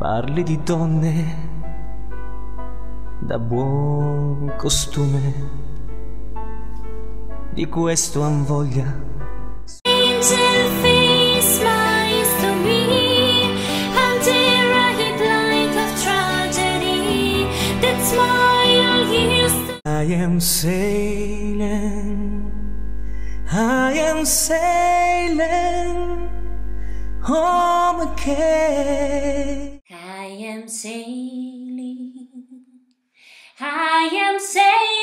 Parli di donne da buon costume, di questo han voglia. Angel face smiles to me, dear a hit light of tragedy. That smile used I am sailing, I am sailing home again. feeling. I am safe.